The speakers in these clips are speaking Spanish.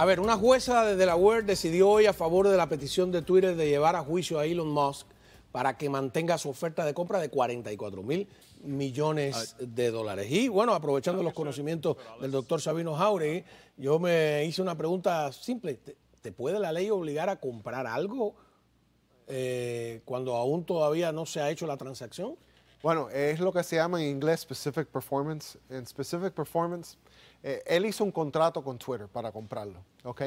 A ver, una jueza de Delaware decidió hoy a favor de la petición de Twitter de llevar a juicio a Elon Musk para que mantenga su oferta de compra de 44 mil millones de dólares. Y bueno, aprovechando los conocimientos del doctor Sabino Jauregui, yo me hice una pregunta simple. ¿Te, te puede la ley obligar a comprar algo eh, cuando aún todavía no se ha hecho la transacción? Bueno, es lo que se llama en inglés specific performance. En specific performance, eh, él hizo un contrato con Twitter para comprarlo, ¿ok?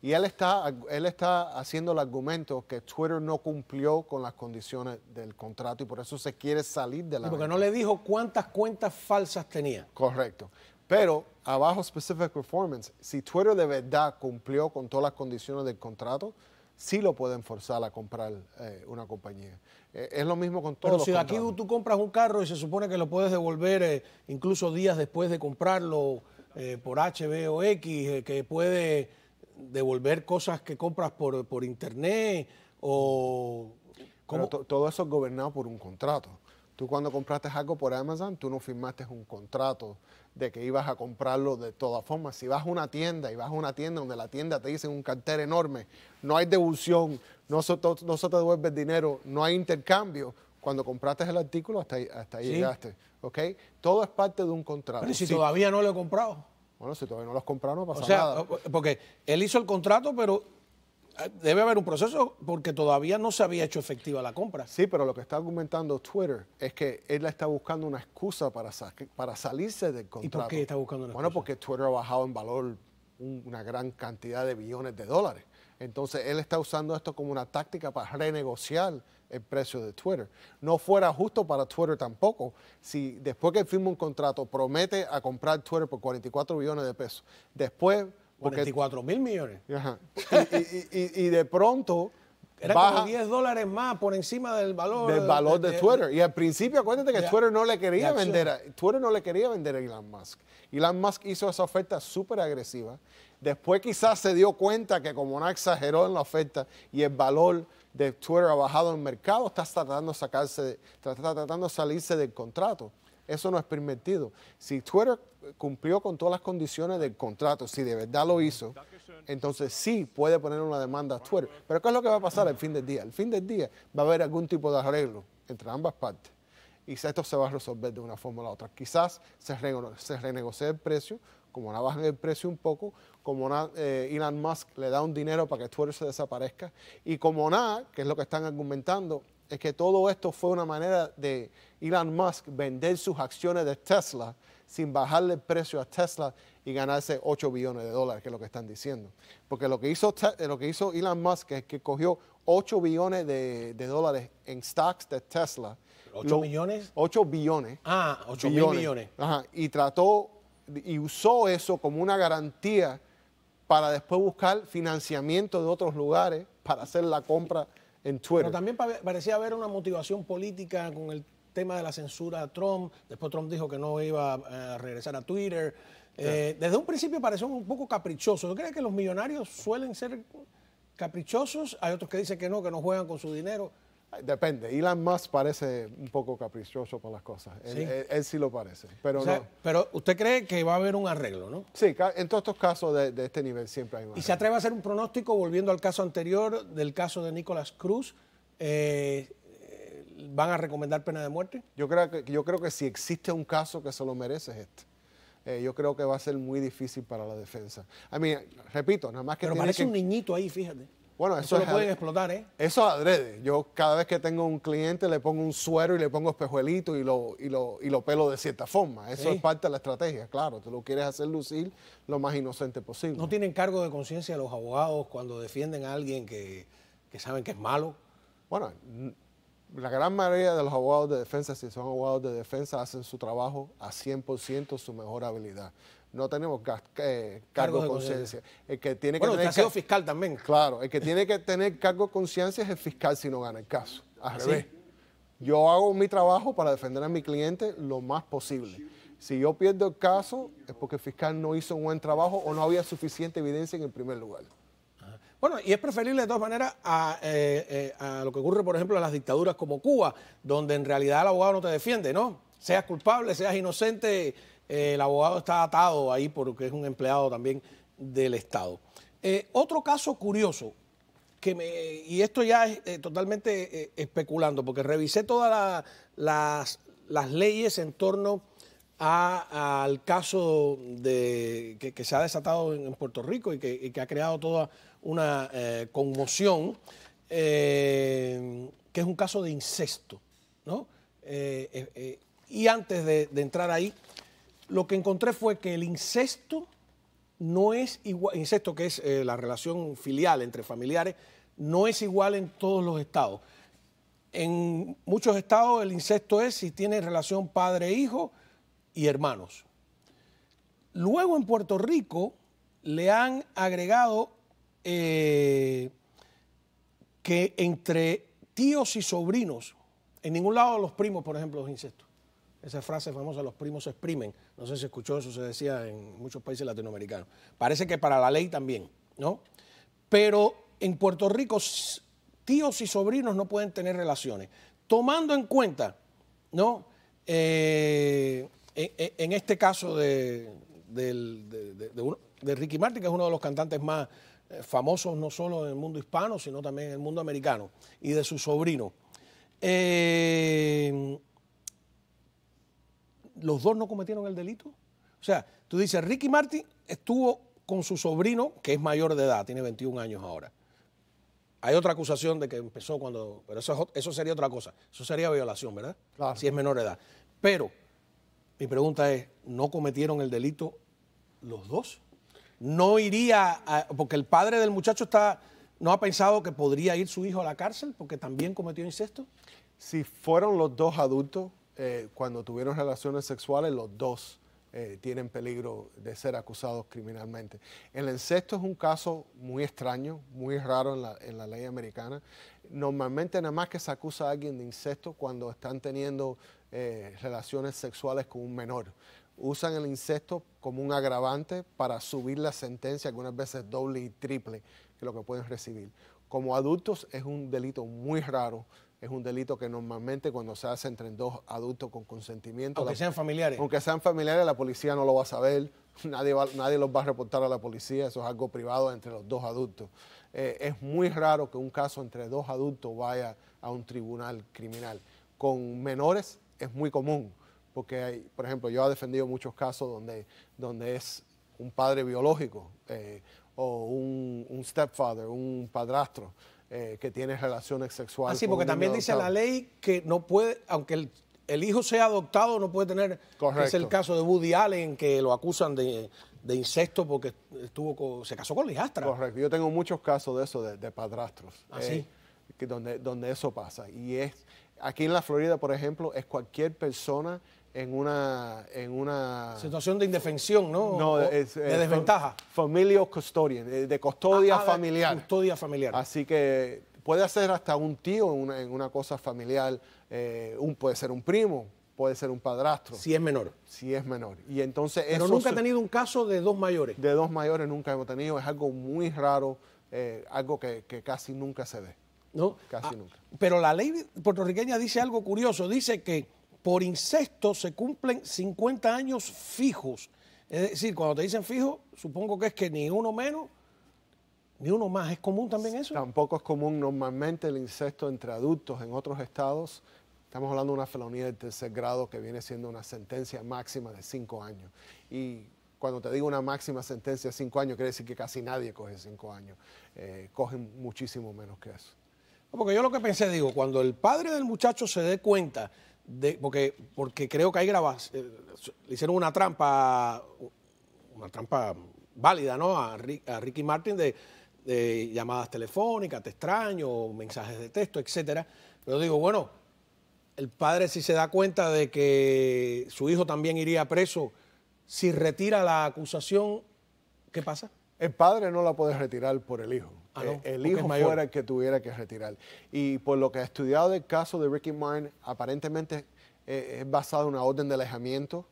Y él está, él está haciendo el argumento que Twitter no cumplió con las condiciones del contrato y por eso se quiere salir de la... porque no le dijo cuántas cuentas falsas tenía. Correcto. Pero abajo specific performance, si Twitter de verdad cumplió con todas las condiciones del contrato, sí lo pueden forzar a comprar eh, una compañía. Eh, es lo mismo con todos Pero si los aquí tú compras un carro y se supone que lo puedes devolver eh, incluso días después de comprarlo eh, por HB o X, que puede devolver cosas que compras por, por internet o... Todo eso es gobernado por un contrato. Tú cuando compraste algo por Amazon, tú no firmaste un contrato de que ibas a comprarlo de todas formas. Si vas a una tienda y vas a una tienda donde la tienda te dice un cartel enorme, no hay devolución, no se, te- no se te devuelve el dinero, no hay intercambio, cuando compraste el artículo hasta ahí, hasta ahí Sí. llegaste. ¿ok? Todo es parte de un contrato. Pero si Sí. todavía no lo he comprado. Bueno, si todavía no lo has comprado, no pasa O sea, nada. porque él hizo el contrato, pero debe haber un proceso porque todavía no se había hecho efectiva la compra. Sí, pero lo que está argumentando Twitter es que él está buscando una excusa para, sa- para salirse del contrato. qué está buscando una Bueno, excusa? porque Twitter ha bajado en valor un- una gran cantidad de billones de dólares. Entonces, él está usando esto como una táctica para renegociar el precio de Twitter. No fuera justo para Twitter tampoco. Si después que firma un contrato promete a comprar Twitter por 44 billones de pesos, después... porque- 44 mil millones. Ajá. y, y- y- y de pronto... Era baja, como 10 dólares más por encima del valor. del valor de, Twitter. Y al principio, acuérdate que Twitter no le quería vender a, Twitter no le quería vender a Elon Musk. Elon Musk hizo esa oferta súper agresiva. Después quizás se dio cuenta que como no exageró en la oferta y el valor de Twitter ha bajado en el mercado, está tratando de sacarse, está tratando de salirse del contrato. Eso no es permitido. Si Twitter cumplió con todas las condiciones del contrato, si de verdad lo hizo, entonces sí puede poner una demanda a Twitter. Pero ¿qué es lo que va a pasar al fin del día? Al fin del día va a haber algún tipo de arreglo entre ambas partes. Y esto se va a resolver de una forma o la otra. Quizás se, reno- se renegocie el precio, como no bajan el precio un poco, como no, eh, Elon Musk le da un dinero para que Twitter se desaparezca, y como nada, que es lo que están argumentando, es que todo esto fue una manera de Elon Musk vender sus acciones de Tesla sin bajarle el precio a Tesla y ganarse 8 billones de dólares, que es lo que están diciendo. Porque lo que hizo, lo que hizo Elon Musk es que cogió 8 billones de, de dólares en stocks de Tesla. 8 Lo- millones. 8 billones. Ah, 8 mil millones. Ajá, y trató y usó eso como una garantía para después buscar financiamiento de otros lugares para hacer la compra en Twitter. Pero también pa- parecía haber una motivación política con el tema de la censura a Trump. Después Trump dijo que no iba a regresar a Twitter. Eh, desde un principio pareció un poco caprichoso. ¿Tú crees que los millonarios suelen ser caprichosos? Hay otros que dicen que no, que no juegan con su dinero. Depende. Elon Musk parece un poco caprichoso por las cosas. Él, Sí. él- él sí lo parece. Pero O sea, no. Pero usted cree que va a haber un arreglo, ¿no? Sí, en todos estos casos de, de este nivel siempre hay un Y se atreve a hacer un pronóstico, volviendo al caso anterior, del caso de Nicolás Cruz. eh, ¿Van a recomendar pena de muerte? Yo creo que, yo creo que si existe un caso que se lo merece es este. Eh, yo creo que va a ser muy difícil para la defensa. A mí, repito, nada más que Pero parece que- un niñito ahí, fíjate. Bueno, Eso, eso, lo pueden explotar, ¿eh? Eso es adrede. Yo cada vez que tengo un cliente le pongo un suero y le pongo espejuelito y lo, y lo, y lo pelo de cierta forma. Eso Sí. es parte de la estrategia, claro. Tú lo quieres hacer lucir lo más inocente posible. ¿No tienen cargo de conciencia los abogados cuando defienden a alguien que, que saben que es malo? Bueno, la gran mayoría de los abogados de defensa, si son abogados de defensa, hacen su trabajo a 100% su mejor habilidad. No tenemos gas- eh, cargo de conciencia. El que tiene que Bueno, usted tener ha sido ca- fiscal también. Claro, el que tiene que tener cargo de conciencia es el fiscal si no gana el caso. Al ¿Sí? revés. Yo hago mi trabajo para defender a mi cliente lo más posible. Si yo pierdo el caso, es porque el fiscal no hizo un buen trabajo o no había suficiente evidencia en el primer lugar. Bueno, y es preferible de todas maneras a, eh, eh, a lo que ocurre, por ejemplo, en las dictaduras como Cuba, donde en realidad el abogado no te defiende, ¿no? Seas culpable, seas inocente, el abogado está atado ahí porque es un empleado también del Estado. Eh, otro caso curioso, que y esto ya es eh, totalmente eh, especulando, porque revisé todas las, las, leyes en torno al caso de, que, se ha desatado en, Puerto Rico y que, ha creado toda una conmoción, que es un caso de incesto. ¿no? y antes de entrar ahí, lo que encontré fue que el incesto no es igual, incesto que es eh, la relación filial entre familiares, no es igual en todos los estados. En muchos estados el incesto es si tiene relación padre-hijo y hermanos. Luego en Puerto Rico le han agregado eh, que entre tíos y sobrinos, en ningún lado los primos, por ejemplo, los incestos. Esa frase famosa, los primos se exprimen. No sé si escuchó eso, se decía en muchos países latinoamericanos. Parece que para la ley también, ¿no? Pero en Puerto Rico, tíos y sobrinos no pueden tener relaciones. Tomando en cuenta, ¿no? Eh, en, este caso de, de, Ricky Martin, que es uno de los cantantes más eh, famosos no solo en el mundo hispano, sino también en el mundo americano, y de su sobrino. Eh, los dos no cometieron el delito. O sea, tú dices, Ricky Martin estuvo con su sobrino, que es mayor de edad, tiene 21 años ahora. Hay otra acusación de que empezó cuando... Pero eso, eso sería otra cosa. Eso sería violación, ¿verdad? Si es menor de edad. Pero mi pregunta es, ¿no cometieron el delito los dos? ¿No iría porque el padre del muchacho está, no ha pensado que podría ir su hijo a la cárcel porque también cometió incesto? Si fueron los dos adultos, eh, cuando tuvieron relaciones sexuales, los dos eh, tienen peligro de ser acusados criminalmente. El incesto es un caso muy extraño, muy raro en la, en la, ley americana. Normalmente nada más que se acusa a alguien de incesto cuando están teniendo eh, relaciones sexuales con un menor. Usan el incesto como un agravante para subir la sentencia, algunas veces doble y triple, que lo que pueden recibir. Como adultos es un delito muy raro, es un delito que normalmente cuando se hace entre dos adultos con consentimiento... Aunque sean familiares. Aunque sean familiares, la policía no lo va a saber, nadie, nadie los va a reportar a la policía, eso es algo privado entre los dos adultos. Eh, es muy raro que un caso entre dos adultos vaya a un tribunal criminal. Con menores es muy común, porque, hay, por ejemplo, yo he defendido muchos casos donde, donde es un padre biológico eh, o un, un stepfather, un padrastro. Eh, que tiene relaciones sexuales. Así, ah, porque también dice la ley que no puede, aunque el, hijo sea adoptado, no puede tener. Correcto. Es el caso de Woody Allen, que lo acusan de, incesto porque estuvo se casó con hijastra. Correcto. Yo tengo muchos casos de eso, de, padrastros. Así. Ah, eh, donde, donde eso pasa. Y es. Aquí en la Florida, por ejemplo, es cualquier persona en una, en una situación de indefensión, ¿no? No, de desventaja. Familia custodia, de, custodia ah, ah, familiar. custodia familiar. Así que puede ser hasta un tío en una, cosa familiar, eh, un, puede ser un primo, puede ser un padrastro. Si es menor. Si es menor. Y entonces Pero nunca ha tenido un caso de dos mayores. De dos mayores nunca hemos tenido. Es algo muy raro, eh, algo que, casi nunca se ve. ¿No? Casi ah, nunca. Pero la ley puertorriqueña dice algo curioso. Dice que por incesto se cumplen 50 años fijos. Es decir, cuando te dicen fijo, supongo que es que ni uno menos ni uno más. ¿Es común también eso? Tampoco es común normalmente el incesto entre adultos en otros estados. Estamos hablando de una felonía de tercer grado que viene siendo una sentencia máxima de cinco años. Y cuando te digo una máxima sentencia de cinco años, quiere decir que casi nadie coge cinco años. Eh, cogen muchísimo menos que eso. Porque yo lo que pensé, digo, cuando el padre del muchacho se dé cuenta porque, porque creo que hay grabas, eh, le hicieron una trampa, una trampa válida, ¿no? A, Ricky Martin de, llamadas telefónicas, te extraño, mensajes de texto, etcétera. Pero digo, bueno, el padre si se da cuenta de que su hijo también iría preso, si retira la acusación, ¿qué pasa? El padre no la puede retirar por el hijo. Ah, eh, el hijo fuera el que tuviera que retirar. Y por lo que he estudiado del caso de Ricky Martin, aparentemente eh, es basado en una orden de alejamiento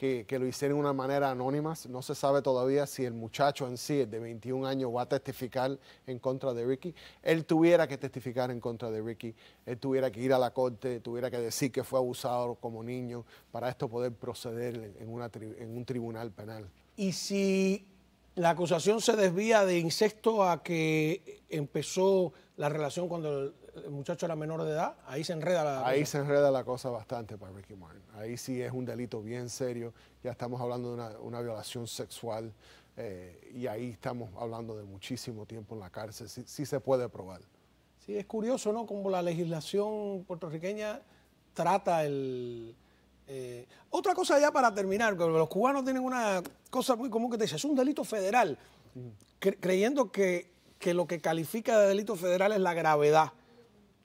que, lo hicieron de una manera anónima. No se sabe todavía si el muchacho en sí, de 21 años, va a testificar en contra de Ricky. Él tuviera que testificar en contra de Ricky. Él tuviera que ir a la corte, tuviera que decir que fue abusado como niño para esto poder proceder en, una en un tribunal penal. Y si La acusación se desvía de incesto a que empezó la relación cuando el, muchacho era menor de edad. Ahí se enreda la Ahí se enreda la cosa bastante para Ricky Martin. Ahí sí es un delito bien serio. Ya estamos hablando de una, una violación sexual eh, y ahí estamos hablando de muchísimo tiempo en la cárcel. Sí, sí se puede probar. Sí, es curioso, ¿no? Como la legislación puertorriqueña trata el... eh, otra cosa ya para terminar, que los cubanos tienen una cosa muy común que te dice, es un delito federal, cre- creyendo que, que lo que califica de delito federal es la gravedad.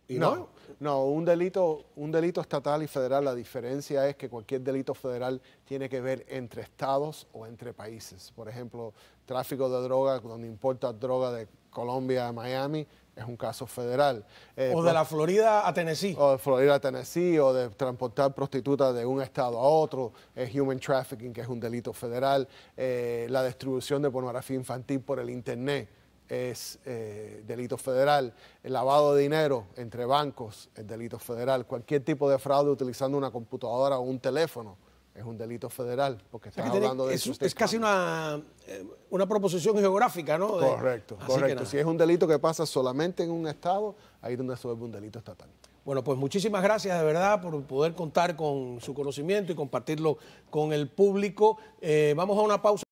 Y no, No, no, un delito, un delito estatal y federal, la diferencia es que cualquier delito federal tiene que ver entre estados o entre países. Por ejemplo, tráfico de droga, donde importa droga de Colombia a Miami, es un caso federal. Eh, o de la Florida a Tennessee. o de Florida a Tennessee, o de transportar prostitutas de un estado a otro, es human trafficking, que es un delito federal, eh, la distribución de pornografía infantil por el Internet es eh, delito federal, el lavado de dinero entre bancos es delito federal, cualquier tipo de fraude utilizando una computadora o un teléfono es un delito federal, porque estás hablando de es, es casi una, eh, una proposición geográfica, ¿no? Correcto, correcto. Si es un delito que pasa solamente en un estado, ahí es donde se vuelve un delito estatal. Bueno, pues muchísimas gracias de verdad por poder contar con su conocimiento y compartirlo con el público. Eh, vamos a una pausa.